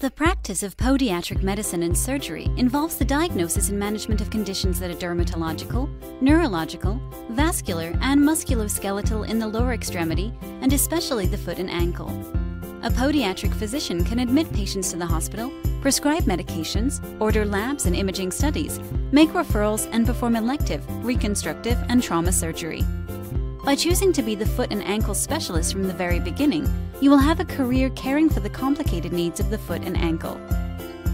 The practice of podiatric medicine and surgery involves the diagnosis and management of conditions that are dermatological, neurological, vascular, and musculoskeletal in the lower extremity, and especially the foot and ankle. A podiatric physician can admit patients to the hospital, prescribe medications, order labs and imaging studies, make referrals, and perform elective, reconstructive, and trauma surgery. By choosing to be the foot and ankle specialist from the very beginning, you will have a career caring for the complicated needs of the foot and ankle.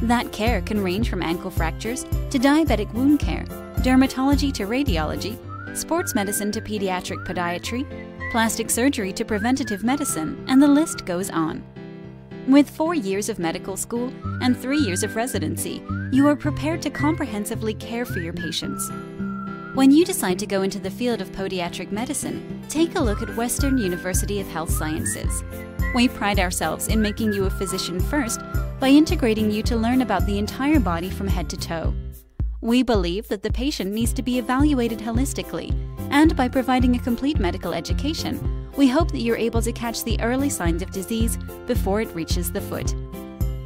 That care can range from ankle fractures to diabetic wound care, dermatology to radiology, sports medicine to pediatric podiatry, plastic surgery to preventative medicine, and the list goes on. With four years of medical school and three years of residency, you are prepared to comprehensively care for your patients. When you decide to go into the field of podiatric medicine, take a look at Western University of Health Sciences. We pride ourselves in making you a physician first by integrating you to learn about the entire body from head to toe. We believe that the patient needs to be evaluated holistically, and by providing a complete medical education, we hope that you're able to catch the early signs of disease before it reaches the foot.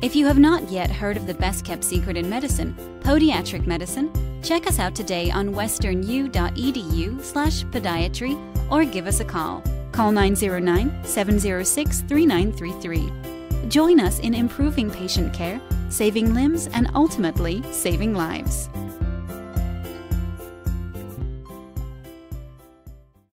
If you have not yet heard of the best kept secret in medicine, podiatric medicine, check us out today on westernu.edu slash podiatry or give us a call. Call 909 706 3933. Join us in improving patient care, saving limbs, and ultimately saving lives.